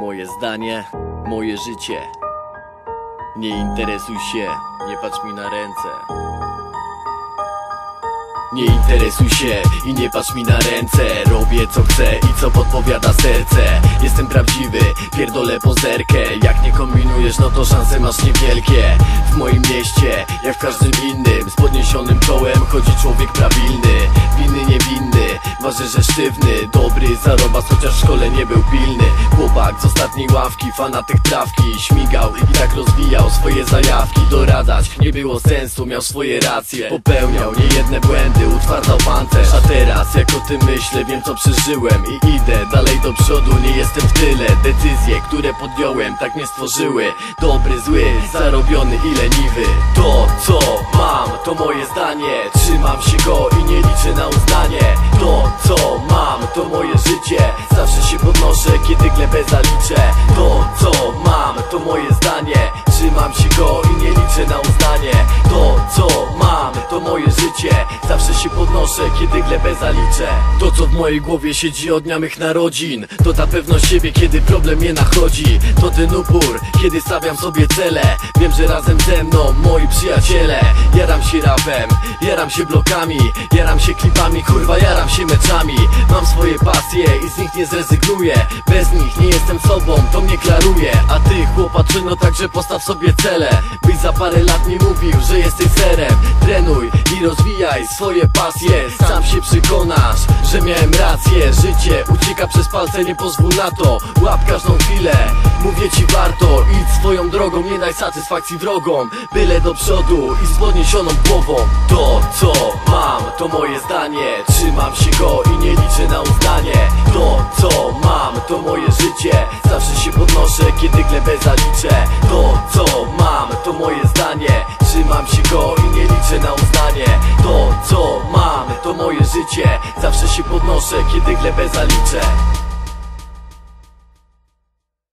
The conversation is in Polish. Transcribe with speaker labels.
Speaker 1: Moje zdanie, moje życie. Nie interesuj się, nie patrz mi na ręce. Nie interesuj się i nie patrz mi na ręce. Robię co chcę i co podpowiada serce. Jestem prawdziwy, pierdolę pozerkę. Jak nie kombinujesz, no to szanse masz niewielkie. W moim mieście, jak w każdym innym Z podniesionym czołem chodzi człowiek prawilny że sztywny Dobry zarobas, chociaż w szkole nie był pilny. Chłopak z ostatniej ławki, fanatyk trawki Śmigał i tak rozwijał swoje zajawki. Doradać nie było sensu, miał swoje racje. Popełniał niejedne błędy, utwardzał pancerz. A teraz jak o tym myślę, wiem co przeżyłem I idę dalej do przodu, nie jestem w tyle. Decyzje, które podjąłem, tak mnie stworzyły. Dobry, zły, zarobiony i leniwy To co mam, to moje zdanie Trzymam się go i nie liczę na uznanie. To co mam, to moje życie. Zawsze się podnoszę, kiedy glebę zaliczę. To co mam, to moje zdanie. Trzymam się go i nie liczę na uznanie. To co mam, to moje życie. Zawsze się podnoszę, kiedy glebę zaliczę. To co w mojej głowie siedzi od dnia mych narodzin To ta pewność siebie, kiedy problem mnie nachodzi To ten upór, kiedy stawiam sobie cele. Wiem, że razem ze mną przyjaciele Jaram się rapem, jaram się blokami Jaram się klipami, kurwa jaram się meczami. Mam swoje pasje i z nich nie zrezygnuję Bez nich nie jestem sobą, to mnie klaruje. A ty chłopaczyno także postaw sobie cele Byś za parę lat mi mówił, że jesteś zerem Trenuj i rozwijaj swoje pasje Sam się przekonasz, że miałem rację. Życie ucieka przez palce, nie pozwól na to Łap każdą chwilę, mówię ci warto Idź swoją drogą, nie daj satysfakcji wrogom. Byle do przodu i z podniesioną głową. To co mam, to moje zdanie. Trzymam się go i nie liczę na uznanie. To co mam, to moje życie. Zawsze się podnoszę, kiedy glebę zaliczę. To co mam, to moje zdanie. Trzymam się go i nie liczę na uznanie. To co mam, to moje życie. Zawsze się podnoszę, kiedy glebę zaliczę